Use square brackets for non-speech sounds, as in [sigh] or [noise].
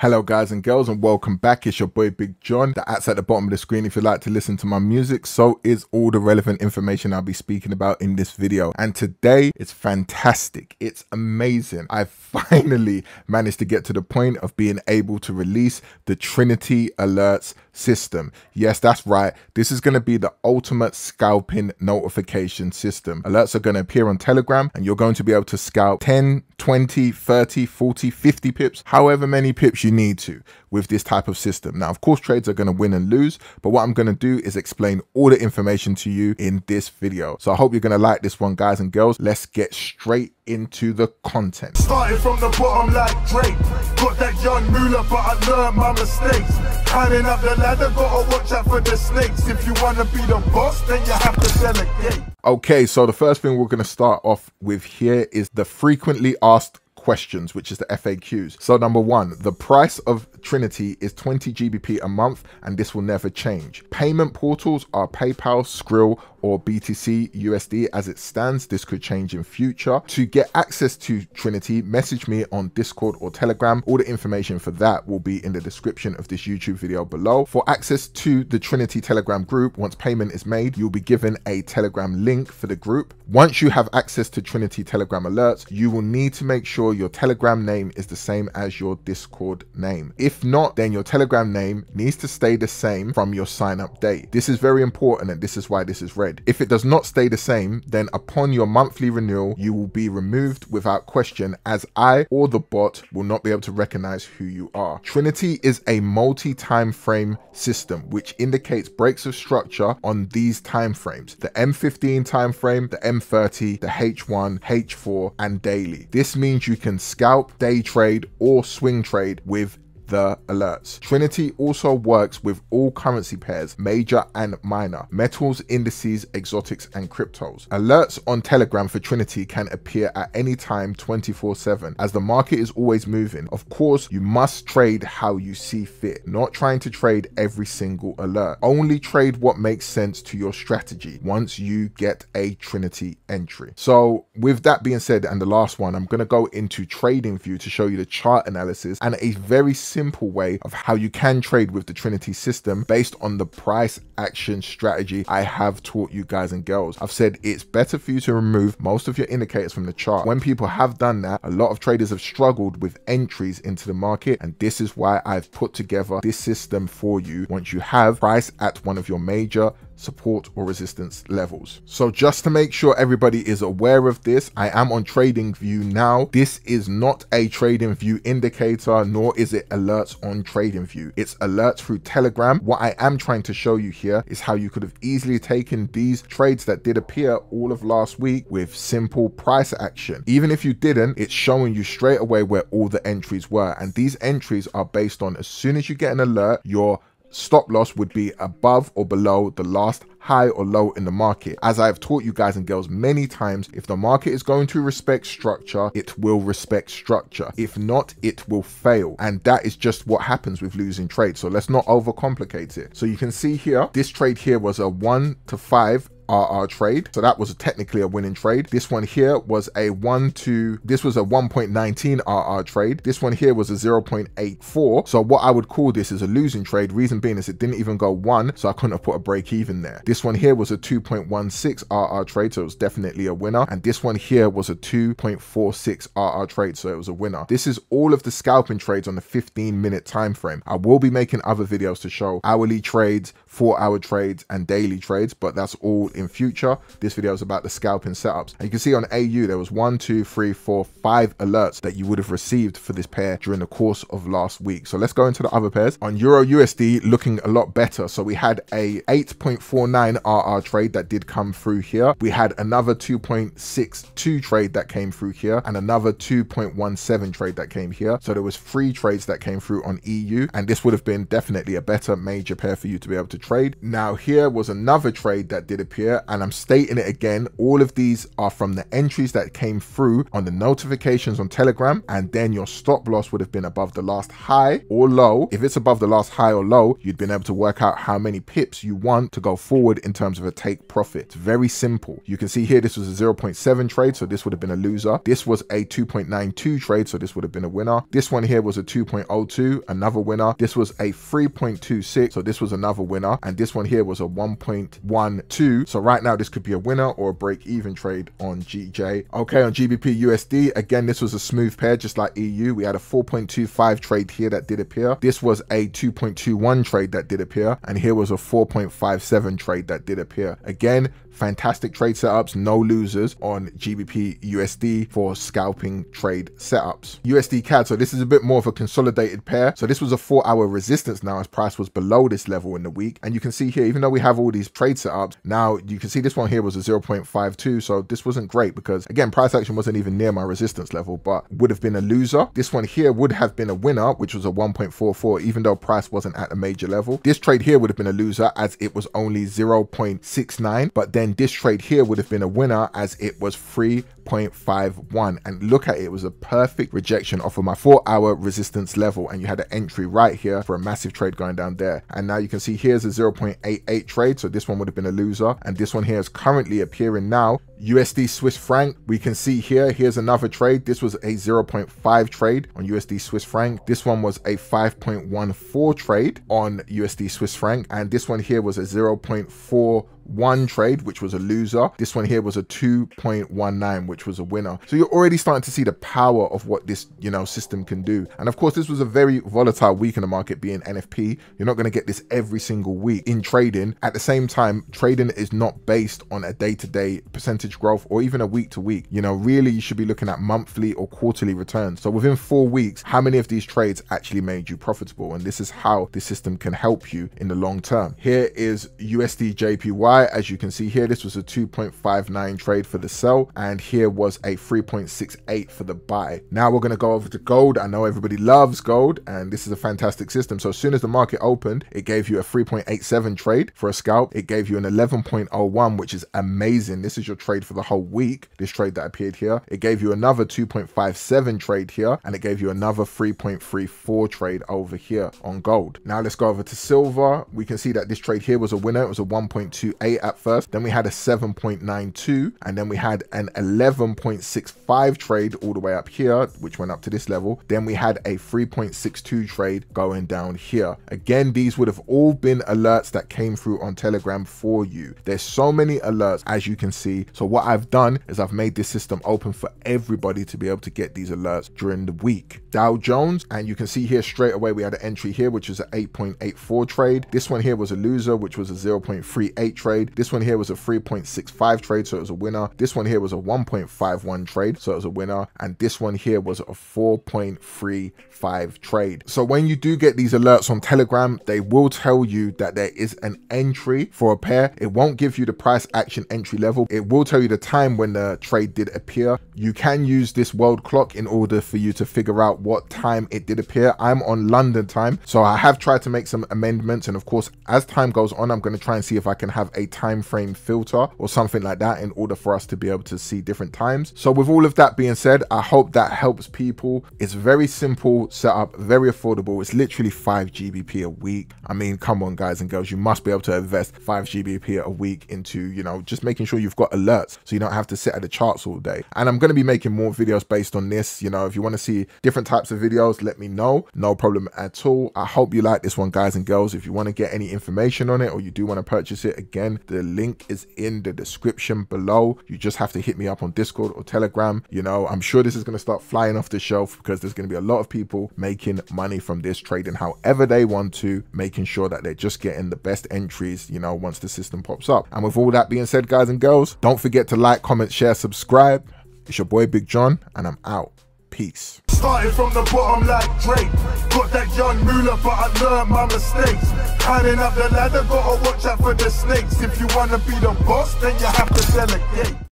Hello guys and girls and welcome back. It's your boy Big John. The at's at the bottom of the screen if you'd like to listen to my music. So is all the relevant information I'll be speaking about in this video. And today it's fantastic. It's amazing. I [laughs] finally managed to get to the point of being able to release the Trinity Alerts system. Yes, that's right. This is going to be the ultimate scalping notification system. Alerts are going to appear on Telegram and you're going to be able to scalp 10, 20, 30, 40, 50 pips, however many pips you need to with this type of system. Now, of course, trades are going to win and lose, but what I'm going to do is explain all the information to you in this video. So I hope you're going to like this one, guys and girls. Let's get straight into the content. Started from the bottom like Drake. Got that young moolah, but I learned my mistakes. Climbing up the ladder, gotta watch out for the snakes. If you wanna be the boss, then you have to delegate. Okay, so the first thing we're gonna start off with here is the frequently asked questions, which is the FAQs. So number one, the price of Trinity is 20 GBP a month and this will never change. Payment portals are PayPal, Skrill, or BTC USD as it stands. This could change in future. To get access to Trinity, message me on Discord or Telegram. All the information for that will be in the description of this YouTube video below. For access to the Trinity Telegram group, once payment is made, you'll be given a Telegram link for the group. Once you have access to Trinity Telegram alerts, you will need to make sure your Telegram name is the same as your Discord name. If not, then your Telegram name needs to stay the same from your sign up date. This is very important and this is why this is red. If it does not stay the same, then upon your monthly renewal, you will be removed without question as I or the bot will not be able to recognize who you are. Trinity is a multi-time frame system which indicates breaks of structure on these time frames. The M15 time frame, the M30, the H1, H4 and daily. This means you can scalp, day trade or swing trade with the alerts. Trinity also works with all currency pairs, major and minor, metals, indices, exotics, and cryptos. Alerts on Telegram for Trinity can appear at any time 24 7 as the market is always moving. Of course, you must trade how you see fit, not trying to trade every single alert. Only trade what makes sense to your strategy once you get a Trinity entry. So, with that being said, and the last one, I'm going to go into TradingView to show you the chart analysis and a very simple simple way of how you can trade with the Trinity system based on the price action strategy I have taught you guys and girls. I've said it's better for you to remove most of your indicators from the chart. When people have done that, a lot of traders have struggled with entries into the market. And this is why I've put together this system for you once you have price at one of your major support or resistance levels. So just to make sure everybody is aware of this, I am on trading view now. This is not a trading view indicator, nor is it alerts on trading view. It's alerts through Telegram. What I am trying to show you here is how you could have easily taken these trades that did appear all of last week with simple price action. Even if you didn't, it's showing you straight away where all the entries were. And these entries are based on as soon as you get an alert, your stop loss would be above or below the last high or low in the market. As I've taught you guys and girls many times, if the market is going to respect structure, it will respect structure. If not, it will fail. And that is just what happens with losing trades. So let's not overcomplicate it. So you can see here, this trade here was a one to five RR trade. So that was technically a winning trade. This one here was a 1 to, this was a 1.19 RR trade. This one here was a 0.84. So what I would call this is a losing trade. Reason being is it didn't even go one, so I couldn't have put a break even there. This one here was a 2.16 RR trade, so it was definitely a winner. And this one here was a 2.46 RR trade, so it was a winner. This is all of the scalping trades on the 15 minute time frame. I will be making other videos to show hourly trades, four hour trades, and daily trades, but that's all in future. This video is about the scalping setups. And you can see on AU, there was one, two, three, four, five alerts that you would have received for this pair during the course of last week. So let's go into the other pairs. On Euro USD, looking a lot better. So we had a 8.49 RR trade that did come through here. We had another 2.62 trade that came through here and another 2.17 trade that came here. So there was three trades that came through on EU and this would have been definitely a better major pair for you to be able to trade. Now here was another trade that did appear here and I'm stating it again. All of these are from the entries that came through on the notifications on Telegram and then your stop loss would have been above the last high or low. If it's above the last high or low, you'd been able to work out how many pips you want to go forward in terms of a take profit. It's very simple. You can see here this was a 0.7 trade, so this would have been a loser. This was a 2.92 trade, so this would have been a winner. This one here was a 2.02, another winner. This was a 3.26, so this was another winner. And this one here was a 1.12. So right now this could be a winner or a break even trade on GJ. Okay, on GBP USD, again, this was a smooth pair, just like EU. We had a 4.25 trade here that did appear. This was a 2.21 trade that did appear. And here was a 4.57 trade that did appear. Again, fantastic trade setups, no losers on GBP USD for scalping trade setups. USD CAD, so this is a bit more of a consolidated pair. So this was a four hour resistance now as price was below this level in the week. And you can see here, even though we have all these trade setups, now you can see this one here was a 0.52. So this wasn't great because again, price action wasn't even near my resistance level, but would have been a loser. This one here would have been a winner, which was a 1.44, even though price wasn't at a major level. This trade here would have been a loser as it was only 0.69, but then this trade here would have been a winner as it was 3.51 and look at it, it was a perfect rejection off of my four hour resistance level and you had an entry right here for a massive trade going down there and now you can see here's a 0.88 trade so this one would have been a loser and this one here is currently appearing now. USD Swiss franc we can see here here's another trade. This was a 0.5 trade on USD Swiss franc. This one was a 5.14 trade on USD Swiss franc. And this one here was a 0.4 one trade, which was a loser. This one here was a 2.19, which was a winner. So you're already starting to see the power of what this, you know, system can do. And of course, this was a very volatile week in the market being NFP. You're not going to get this every single week in trading. At the same time, trading is not based on a day-to-day -day percentage growth or even a week to week. You know, really you should be looking at monthly or quarterly returns. So within four weeks, how many of these trades actually made you profitable? And this is how the system can help you in the long term. Here is USD JPY as you can see here, this was a 2.59 trade for the sell, and here was a 3.68 for the buy. Now we're going to go over to gold. I know everybody loves gold, and this is a fantastic system. So as soon as the market opened, it gave you a 3.87 trade for a scalp. It gave you an 11.01, which is amazing. This is your trade for the whole week, this trade that appeared here. It gave you another 2.57 trade here, and it gave you another 3.34 trade over here on gold. Now let's go over to silver. We can see that this trade here was a winner. It was a 1.28 at first, then we had a 7.92, and then we had an 11.65 trade all the way up here, which went up to this level. Then we had a 3.62 trade going down here. Again, these would have all been alerts that came through on Telegram for you. There's so many alerts, as you can see. So what I've done is I've made this system open for everybody to be able to get these alerts during the week. Dow Jones, and you can see here straight away, we had an entry here, which is an 8.84 trade. This one here was a loser, which was a 0.38 trade trade. This one here was a 3.65 trade, so it was a winner. This one here was a 1.51 trade, so it was a winner. And this one here was a 4.35 trade. So when you do get these alerts on Telegram, they will tell you that there is an entry for a pair. It won't give you the price action entry level. It will tell you the time when the trade did appear. You can use this world clock in order for you to figure out what time it did appear. I'm on London time, so I have tried to make some amendments. And of course, as time goes on, I'm going to try and see if I can have a time frame filter or something like that in order for us to be able to see different times. So with all of that being said, I hope that helps people. It's very simple setup, very affordable. It's literally 5 GBP a week. I mean, come on guys and girls, you must be able to invest 5 GBP a week into, you know, just making sure you've got alerts so you don't have to sit at the charts all day. And I'm going to be making more videos based on this. You know, if you want to see different types of videos, let me know. No problem at all. I hope you like this one, guys and girls. If you want to get any information on it or you do want to purchase it, again, the link is in the description below. You just have to hit me up on Discord or Telegram. You know, I'm sure this is going to start flying off the shelf because there's going to be a lot of people making money from this trading however they want to, making sure that they're just getting the best entries, you know, once the system pops up. And with all that being said, guys and girls, don't forget to like, comment, share, subscribe. It's your boy Big John, and I'm out. Peace. Started from the bottom like Drake. Got that young moolah, but I learned my mistakes. Up the ladder, gotta watch out for the snakes. If you wanna be the boss, then you have to delegate.